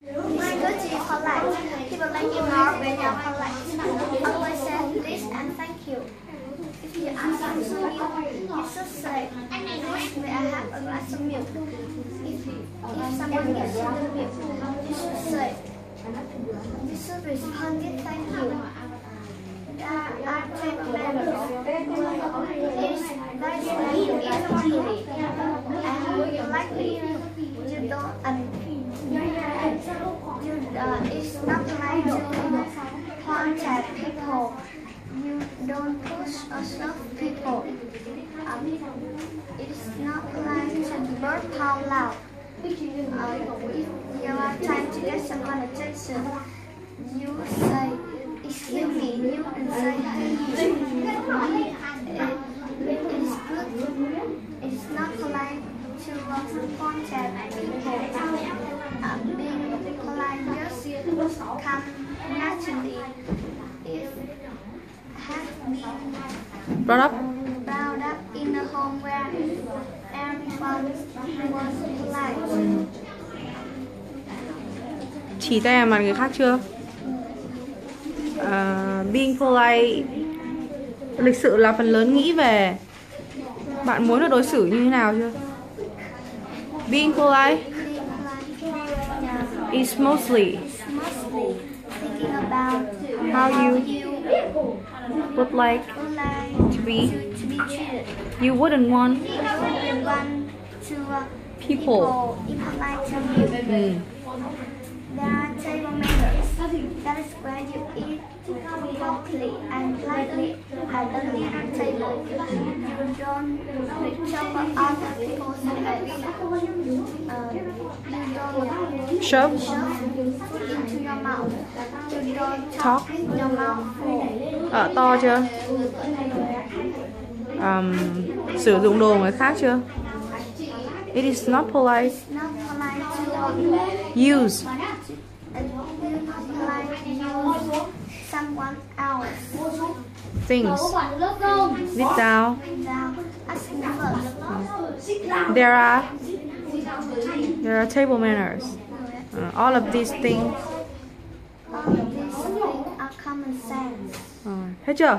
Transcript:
People when polite. Always say and thank you. If you ask something you should say, I have a glass of milk. If, someone gives you the milk, you should say, you should respond thank you. There are table manners. It's very special and easy. And likely, you don't and you, uh, it's not like to point at people. You don't push or people. Um, it's not like to burp out loud. Uh, if you are trying to get someone attention, you say, excuse me, you can say you. It, it is good. It's not polite to at people. Brought up? brought up in a home where everyone was polite. Chỉ tay vào mặt người khác chưa? À, being polite Lịch sự là phần lớn nghĩ về Bạn muốn được đối xử như thế nào chưa? Being polite is mostly How you would like to be to be treated. You wouldn't want wouldn't want to uh, People. to you. ừ. There are table manners. That is where you eat properly and politely at a dinner table. You don't over other people's plates. Uh, you don't Shove shove food into your mouth. Talk. Ở to chưa? Ừm, sử dụng đồ người khác chưa? It is not polite Use someone else things Viết down. There are There are table manners Uh, All of these things All of these things are common sense. Ờ, Hết chưa?